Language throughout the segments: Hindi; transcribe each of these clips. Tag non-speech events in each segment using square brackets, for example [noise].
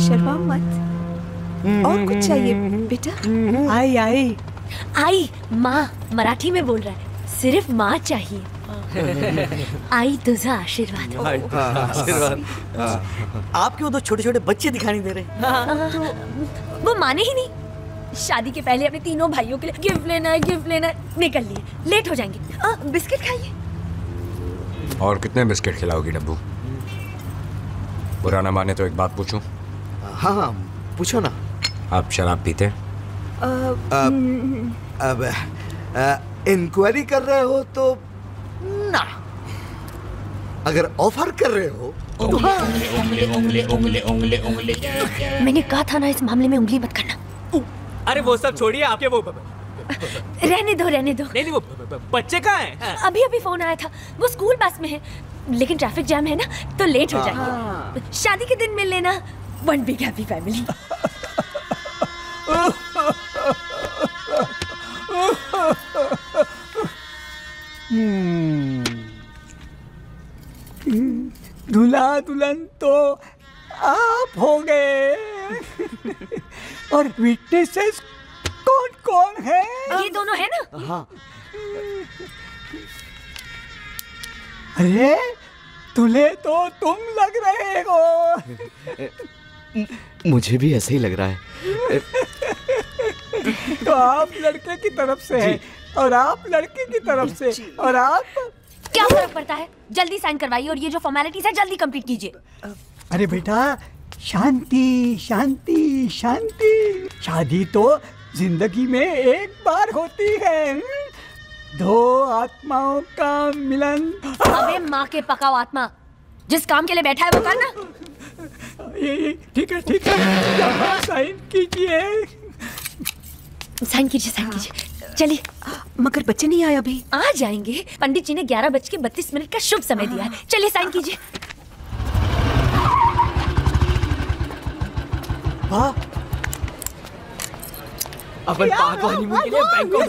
शर्मा मत। और कुछ चाहिए बेटा? आई आई। आई माँ मराठी में बोल रहा है। सिर्फ़ माँ चाहिए। आई तुझा आशीर्वाद। हो आशीर्वाद। आपके वो दो छोटे छोटे बच्चे दिखाई दे रहे हैं? वो माने ही नहीं। शादी के पहले अपने तीनों भाइयों के लिए गिफ्ट लेना है गिफ्ट लेना है निकल लिए। लेट हो जाएँगे। आ, बिस्किट खाइए। और कितने बिस्किट खिलाओगी डब्बू? पुराना माने तो एक बात पूछूँ। हाँ हाँ पूछो ना। आप शराब पीते? अब इंक्वायरी कर रहे हो तो ना। अगर ऑफ़र कर रहे हो तो हाँ। मैंने कहा था ना इस मामले में उंगली मत करना। अरे वो सब छोड़िए आपके वो रहने दो रहने दो। नहीं नहीं वो बच्चे कहाँ हैं? अभी अभी फ़ोन आया था वो स्कूल बस में है। लेकिन ट्रैफ़िक जाम है ना तो लेट हो। जाएँगे। शादी के दिन मिल लेना। वन बिग हैप्पी फैमिली दूल्हा दुल्हन तो आप हो गए। और विटनेसेस कौन कौन है? ये दोनों है ना? हाँ। अरे तुले तो तुम लग रहे हो। मुझे भी ऐसा ही लग रहा है। तो आप लड़के की तरफ़ से हैं और आप लड़की की तरफ़ से और आप क्या फ़र्क पड़ता है? जल्दी साइन करवाइए और ये जो फॉर्मेलिटीज है जल्दी कंप्लीट कीजिए। अरे बेटा शांति शांति शांति। शादी तो ज़िंदगी में एक बार होती है। दो आत्माओं का मिलन। अबे माँ के पकाओ आत्मा। जिस काम के लिए बैठा है वो करना। ठीक है ठीक है। साइन कीजिए। साइन कीजिए साइन कीजिए। चलिए। मगर बच्चे नहीं आए अभी? आ जाएँगे। पंडित जी ने ग्यारह बज के बत्तीस मिनट का शुभ समय दिया है। चलिए साइन कीजिए। अपन पाक हनीमून के लिए बैंकॉक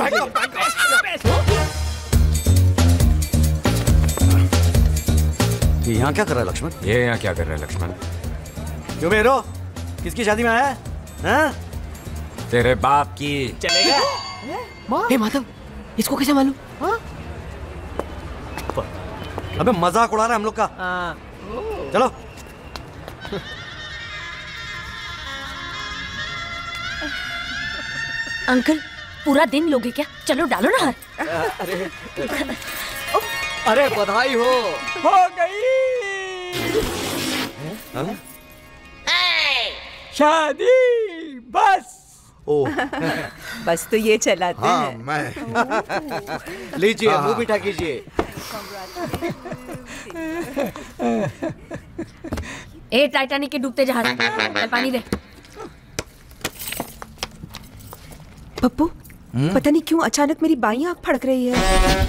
ये यहाँ क्या कर रहा है लक्ष्मण? ये यहाँ क्या कर रहे हैं लक्ष्मण? क्यों मेरो किसकी शादी में आया? है? हाँ? तेरे बाप की। चलेगा। हे माधव इसको कैसे मालूम? अबे मज़ाक उड़ा रहा है हम लोग का। चलो। अंकल पूरा दिन लोगे क्या? चलो डालो ना हार। अरे बधाई हो। हो गई। शादी बस। ओ [laughs] बस तो ये चलाते हाँ हैं। मैं। [laughs] लीजिए मुँह मीठा कीजिए। ए टाइटैनिक के डूबते जहाज़। पानी दे। पप्पू पता नहीं क्यों अचानक मेरी बाई आँख फड़क रही है।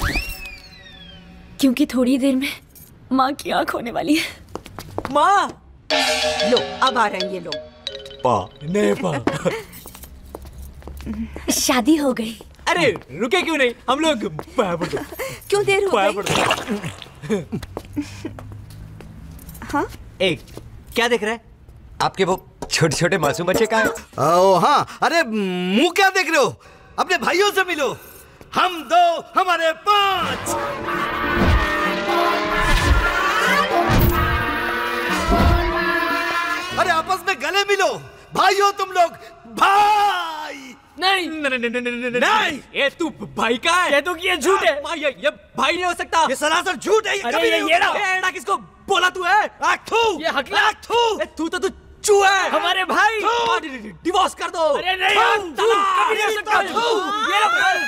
क्योंकि थोड़ी देर में माँ की आँख होने वाली है। माँ! लो अब आ रहे हैं ये लोग। नहीं पा शादी हो गई। अरे रुके क्यों नहीं? हम लोग क्यों देर हो गई? हाँ? एक क्या देख रहा है? आपके वो छोटे छोटे मासूम बच्चे कहाँ ओ हाँ। अरे मुँह क्या देख रहे हो? अपने भाइयों से मिलो। हम दो हमारे पाँच। अरे आपस में गले मिलो। भाई हो तुम लोग भाई नहीं नहीं नहीं नहीं नहीं नहीं ये तू भाई का है ये तो कि ये झूठ है ये ये भाई नहीं हो सकता ये सरासर झूठ है ये कभी नहीं ये हो एड़ा किसको बोला तू है आख थू ये हकला थू तू तो तू चूहा है हमारे भाई डिवोर्स कर दो अरे नहीं कभी नहीं हो सकता। ये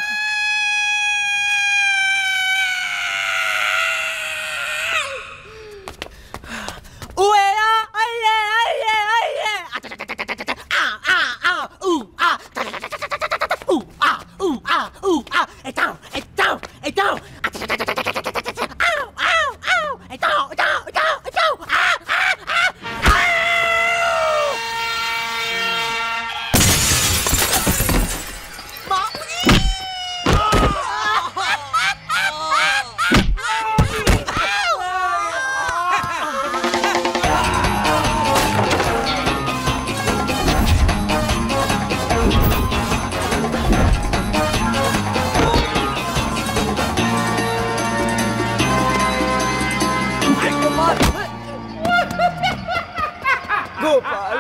गोपाल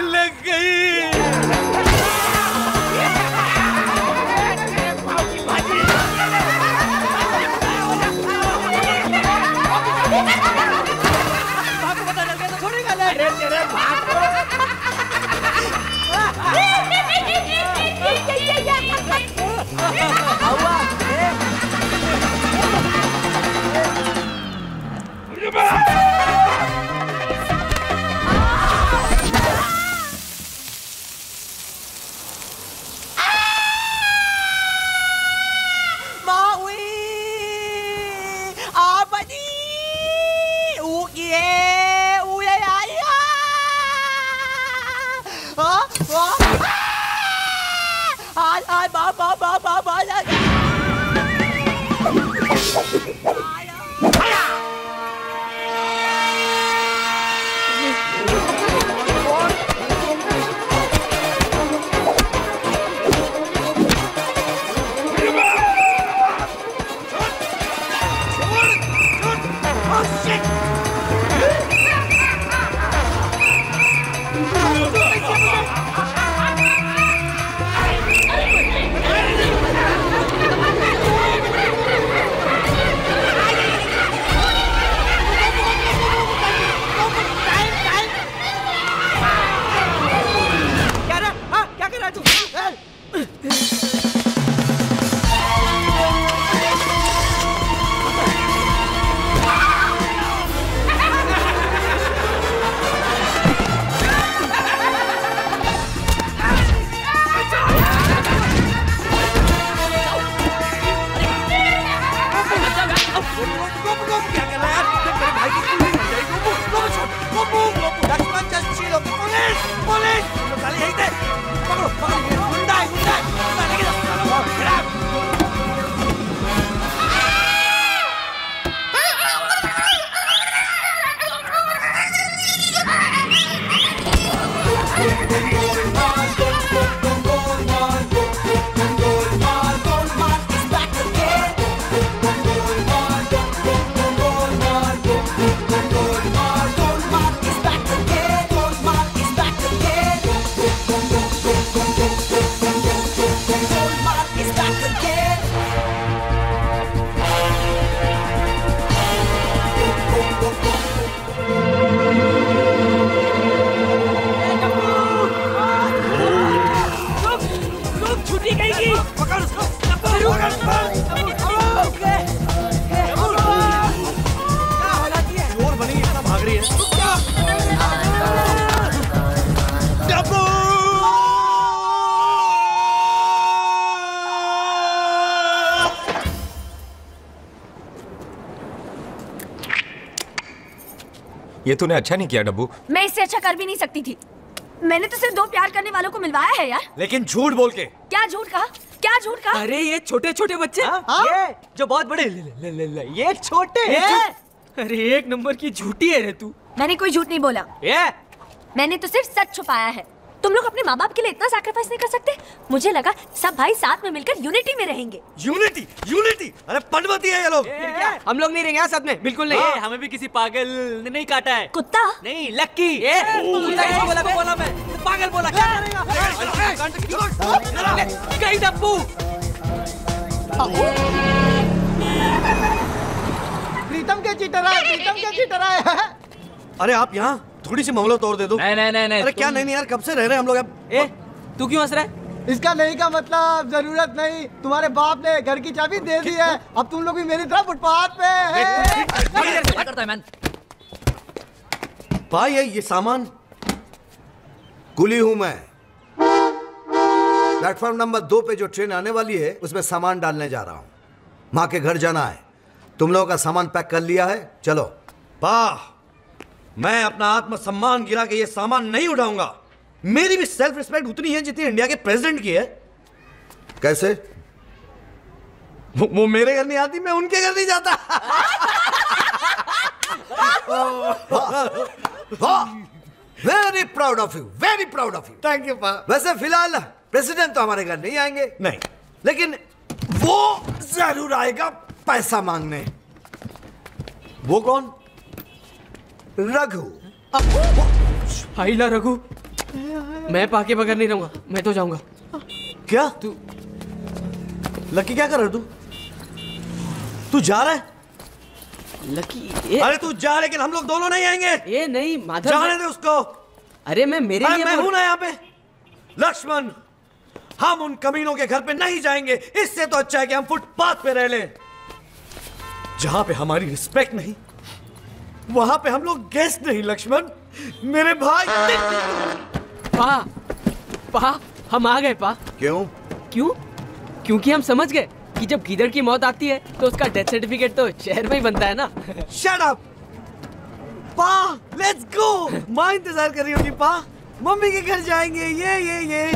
लग गई। Ôi, ôi, bỏ, bỏ, bỏ, bỏ, bỏ, ये तूने अच्छा नहीं किया डब्बू। मैं इससे अच्छा कर भी नहीं सकती थी। मैंने तो सिर्फ़ दो प्यार करने वालों को मिलवाया है यार। लेकिन झूठ बोल के। क्या झूठ कहा? क्या झूठ कहा? अरे ये छोटे छोटे बच्चे ये जो बहुत बड़े ले, ले, ले, ले, ये छोटे। ये? हैं। अरे एक नंबर की झूठी है रे तू। मैंने कोई झूठ नहीं बोला। ये? मैंने तो सिर्फ़ सच छुपाया है। तुम लोग अपने माँ बाप के लिए इतना सैक्रिफाइस नहीं कर सकते। मुझे लगा सब भाई साथ में मिलकर यूनिटी में रहेंगे। यूनिटी यूनिटी अरे पंडवती है ये लोग। हम लोग नहीं रहेंगे यहाँ साथ में बिल्कुल नहीं। ए, हमें भी किसी पागल ने नहीं काटा है। कुत्ता? नहीं लक्की। बोला बोला मैं? पागल बोला कहीं डब्बू? प्रीतम के चीटर आए प्रीतम के चीटर आए। अरे आप यहाँ? थोड़ी सी मोहलत तोड़ दे दो। नहीं नहीं नहीं अरे क्या नहीं नहीं यार कब से रह रहे हम लोग अब? तू क्यों हंस रहा है? इसका नहीं का मतलब ज़रूरत नहीं। तुम्हारे बाप ने घर की चाबी दे दी है। अब तुम लोग भी मेरी तरह फुटपाथ पे भाई ये ये सामान? कुली हूँ मैं। प्लेटफॉर्म नंबर दो पे जो ट्रेन आने वाली है उसमें सामान डालने जा रहा हूँ। माँ के घर जाना है। तुम लोगों का सामान पैक कर लिया है। चलो। वाह मैं अपना आत्मसम्मान गिरा के ये सामान नहीं उठाऊँगा मेरी भी सेल्फ रिस्पेक्ट उतनी है जितनी इंडिया के प्रेसिडेंट की है। कैसे? वो, वो मेरे घर नहीं आती मैं उनके घर नहीं जाता। Very proud of you very proud of you thank you वैसे फ़िलहाल प्रेसिडेंट तो हमारे घर नहीं आएँगे। नहीं। लेकिन वो ज़रूर आएगा पैसा मांगने। वो कौन? रघु। रघु। मैं पाके बगैर नहीं रहूँगा मैं तो जाऊँगा। क्या? तू लकी क्या कर रहा तू? तू जा रहा है? लकी अरे तू जा लेकिन हम लोग दोनों नहीं आएँगे। ये नहीं माधव जाने दे उसको। अरे मैं मेरे लिए मैं हूँ ना यहाँ पे। लक्ष्मण हम उन कमीनों के घर पे नहीं जाएँगे। इससे तो अच्छा है कि हम फुटपाथ पे रह लें। जहाँ पे हमारी रिस्पेक्ट नहीं वहाँ पे हम लोग गेस्ट नहीं लक्ष्मण। मेरे भाई पा पा हम आ गए पा। क्यों? क्यों? क्योंकि हम समझ गए कि जब गीदड़ की मौत आती है तो उसका डेथ सर्टिफिकेट तो शहर में ही बनता है ना। शट अप पा लेट्स गो माँ इंतज़ार कर रही होगी पा। मम्मी के घर जाएँगे ये ये ये।